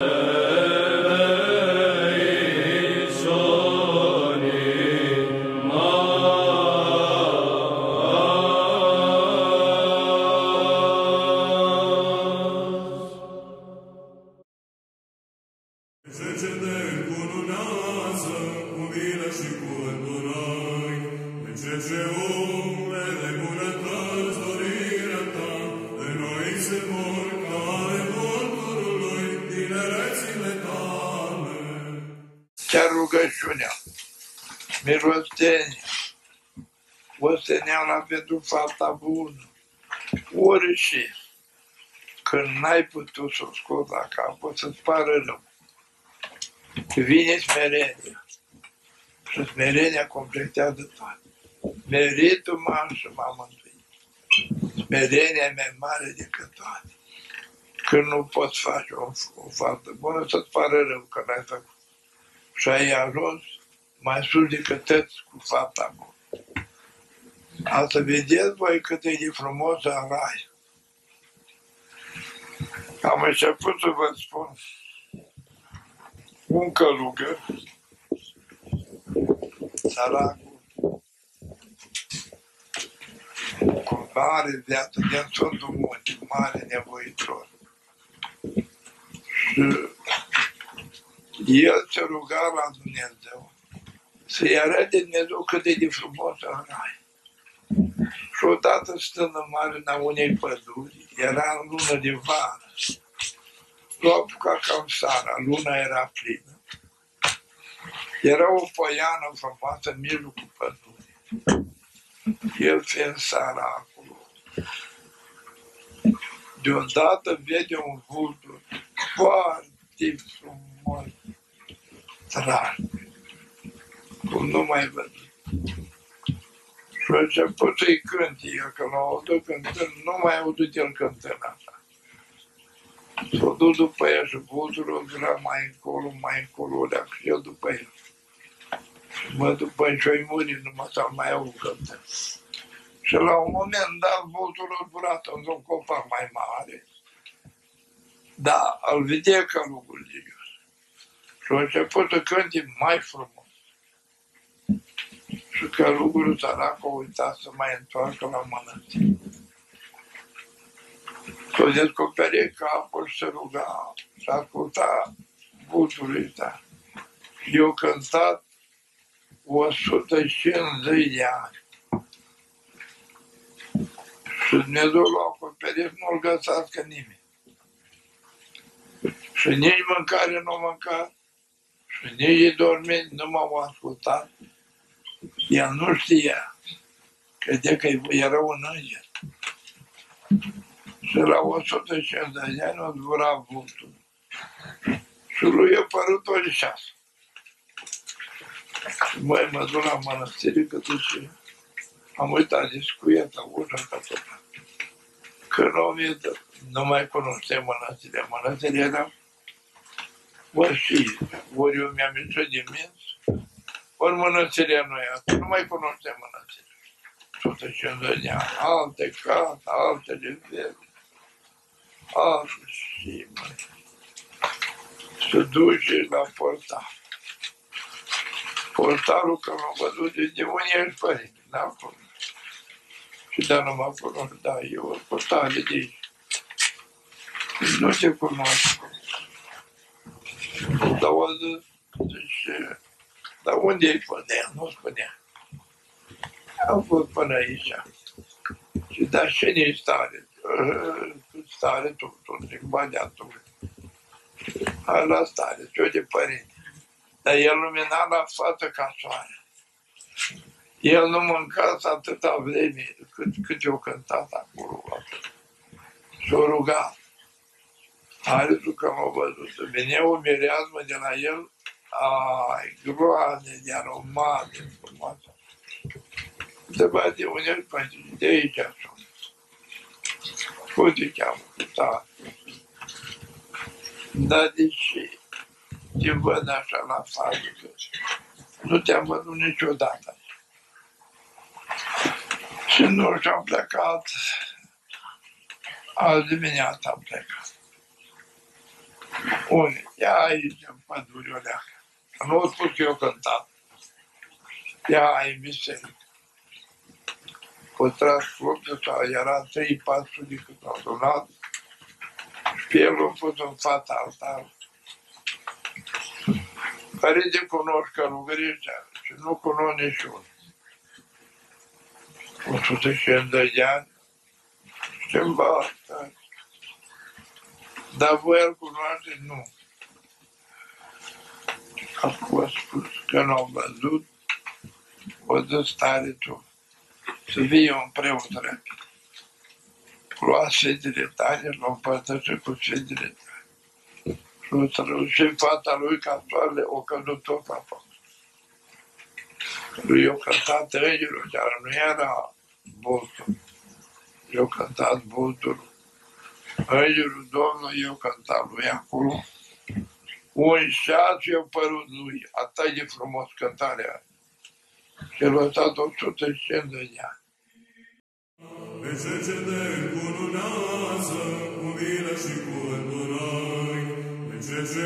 Uh... Chiar rugăciunea, milostenie, osteneala pentru fapta bună, orice. Când n-ai putut să o scot la capăt, să-ți pară rău. Vine smerenia. Și smerenia completează toate. Meritul m-am și m-am mântuit. Smerenia e mai mare decât toate. Când nu poți face o, o faptă bună, să-ți pară rău că n-ai făcut. Și ai ajuns mai sus decât tăți cu fapta bună. Asta vedeți voi cât e de frumos în rai. Am început să vă spun un călugăr, săracul, cu mare viață din Sfântul Munte, mare nevoitor. Și el se ruga la Dumnezeu să-i arate Dumnezeu cât e de frumos în rai. Și odată stând în marina unei păduri, era în lună de vară, l-a apucat cam seara, luna era plină. Era o poiană frumoasă în mijlocul pădurii. El fiind seara acolo. Deodată vede un vultur foarte frumos, drag, cum nu mai văzut. Și a început să-i cânte, el că l-a auzit cântând, nu mai auzit el cântând asta. S-a dus după el și vulturul vrea mai încolo, mai încolo, dacă și el după el. Mă, după ce-i murit, nu mă s-a mai auzit cântând. Și la un moment dat, vulturul durat într-un copac mai mare, da, îl vedea călugul de jos. Și a început să cânte mai frumos. Și călugul sărac a uitat să mai întoarcă la mănăstire. S-a descoperit capul și se ruga, și asculta butul ăsta. Eu cântat 150 de ani. Și Dumnezeu l-a acoperit, nu-l găsească nimeni. Și nici mâncare nu a mâncat, și nici dormit nu m-au ascultat. El nu știa. Credea că era un înger. Și la 150 de ani a durat vultul. Și lui a părut o șase. Și măi, mă duc la mănăstire că și am uitat de scuieta ușa ca tot. Că nu, nu mai cunoșteam mănăstirea. Mănăstirea era ori și, ori eu mi-am ieșit de minți, ori mănăstirea nu e asta, nu mai cunoșteam mănăstirea. Tot ce îmi dădea, alte case, alte de alte și mai. Se duce la portal. Portalul că m-a văzut de unde ești părinte, n-am cunoscut. Și da, nu m-a cunoscut, da, eu portal de aici. Nu te cunosc. Dar o zis, zice, dar unde ai spunea? Nu spunea. Am fost până aici. Și da, și ne stare? Stare tu, tu, limba de atunci. Hai la stare, ce de părinte. Dar el lumina la față ca soare. El nu mânca atâta vreme cât, cât eu cântat acolo. S-a rugat. Harisul că m-a văzut. Venea o mireasmă de la el, ai, groane de aromate frumoase. Întreba de unde îl de aici sunt. Cum te cheamă? Da. Dar de ce te văd așa la față? Nu te-am văzut niciodată. Și nu și-am plecat. Azi dimineața am plecat. Unde? Ia aici, în pădure, o leacă. Nu o spus că eu cântat. Ia ai biserică. O tras flopul sau era 3-4 de cât au donat. Și el a pus în fața altarului. Care de cunosc călugăriștea și nu cunosc niciunul. 150 de ani. Știm asta. Dar voi îl cunoaște? Nu. Acum spus că nu au văzut, o dă stare tu. Să fie un preot drept. Lua sedile tale, l-o împărtășe cu sedile tale. Și o străluce fata lui ca soarele, o căzut tot la pământ. Lui eu cântat îngerul, dar nu era Bostul. Eu cântat Bostul. Îngerul Domnului, eu cantam lui acolo. Un șas eu părut lui, atât de frumos cântarea. Și l-a stat 150 de ani. Pe ce ne încununează cu mine și cu întuneric, pe ce ce